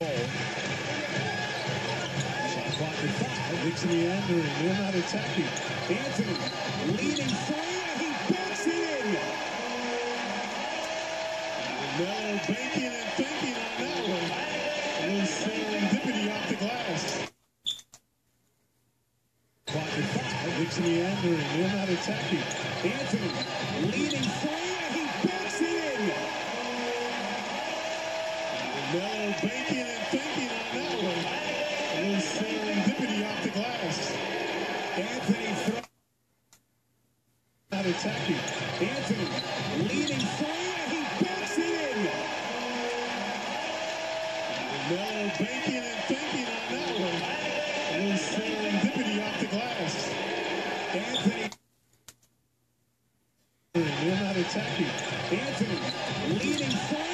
Shot clock at five. Dixon Andrew, they're not attacking. Anthony leading three, and he banks it in. Melo banking and thinking on that one. A little serendipity off the glass. Clock at five. Dixon Andrew, they're not attacking. Anthony Melo banking and thinking on that one. A little serendipity off the glass. Anthony throws out attacking. Anthony leading free and he backs it in. Melo banking and thinking on that one. A little serendipity off the glass. Anthony they're not attacking. Anthony leading free.